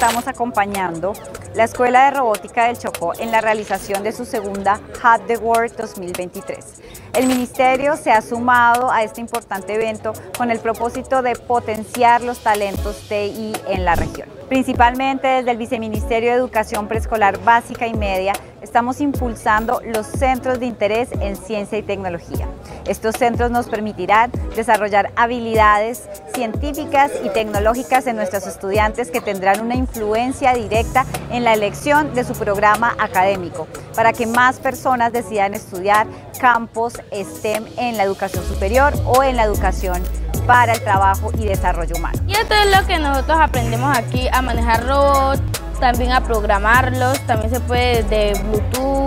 estamos acompañando la Escuela de Robótica del Chocó en la realización de su segunda Hat the World 2023. El Ministerio se ha sumado a este importante evento con el propósito de potenciar los talentos TI en la región. Principalmente desde el Viceministerio de Educación Preescolar Básica y Media estamos impulsando los centros de interés en ciencia y tecnología. Estos centros nos permitirán desarrollar habilidades científicas y tecnológicas en nuestros estudiantes que tendrán una influencia directa en la elección de su programa académico, para que más personas decidan estudiar campos STEM en la educación superior o en la educación para el trabajo y desarrollo humano. Y esto es lo que nosotros aprendemos aquí a manejar robots, también a programarlos, también se puede de Bluetooth.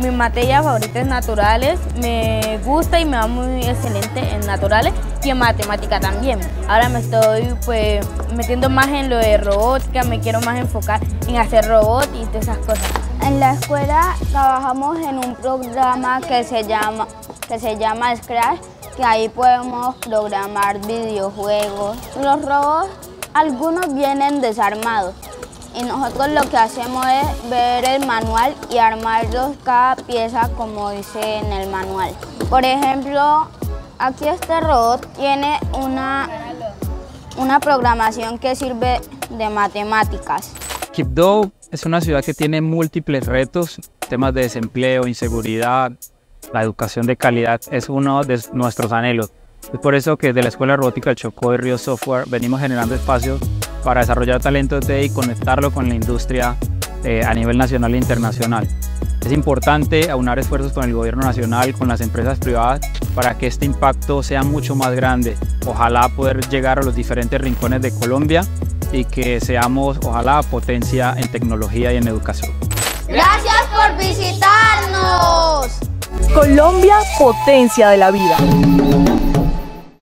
Mi materia favorita es naturales, me gusta y me va muy excelente en naturales y en matemática también. Ahora me estoy pues metiendo más en lo de robótica, me quiero más enfocar en hacer robots y todas esas cosas. En la escuela trabajamos en un programa que se llama, que se llama Scratch, que ahí podemos programar videojuegos. Los robots, algunos vienen desarmados y nosotros lo que hacemos es ver el manual y armarlos cada pieza como dice en el manual. Por ejemplo, aquí este robot tiene una, una programación que sirve de matemáticas. Quibdó es una ciudad que tiene múltiples retos, temas de desempleo, inseguridad, la educación de calidad es uno de nuestros anhelos. Es por eso que desde la Escuela Robótica del Chocó y Río Software venimos generando espacios para desarrollar talentos de y conectarlo con la industria eh, a nivel nacional e internacional. Es importante aunar esfuerzos con el gobierno nacional, con las empresas privadas, para que este impacto sea mucho más grande. Ojalá poder llegar a los diferentes rincones de Colombia y que seamos, ojalá, potencia en tecnología y en educación. Gracias por visitarnos. Colombia, potencia de la vida.